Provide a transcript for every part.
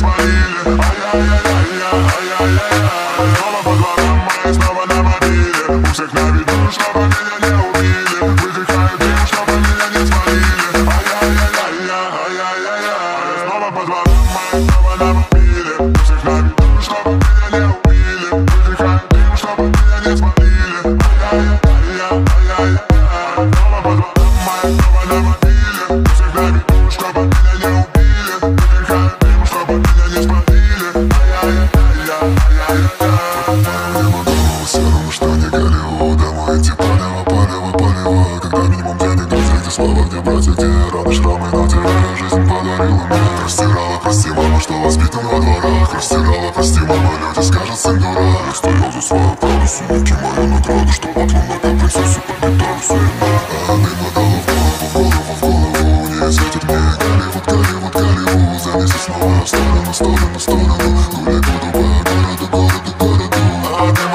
не слова, где раны, шрамы, но тебе жизнь подарила мне Растирала, прости, мама, что воспитан во дворах? Растирала, прости, мама, люди скажут, сын дурак Я стоял за свою правду, сумки мою награду Что под луной, как принцессу, подметаю все иное А дым надало в голову, в голову, в голову Не светит мне. Голливуд, Голливуд, Голливуд Занеси снова в сторону, сторону, сторону буду по городу, городу, городу. А дым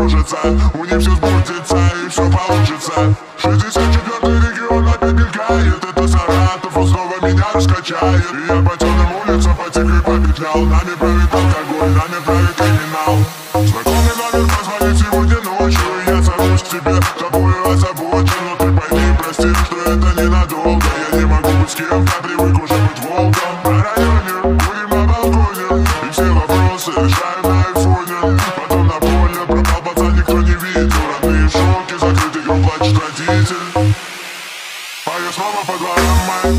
кружится У них все сбудется и все получится 64-й раскачает И я по темным улицам потек и попетлял Нами правит алкоголь, нами правит криминал Знакомый номер позвонит сегодня ночью я сажусь к тебе, тобою озабочен Но ты пойми, прости, что это ненадолго Я не могу быть с кем-то, привык уже быть волком На районе, курим на балконе И все вопросы решаю на айфоне Потом на поле пропал пацан, никто не видел Родные в шоке, закрытый гроб, плачет родитель я снова по дворам моим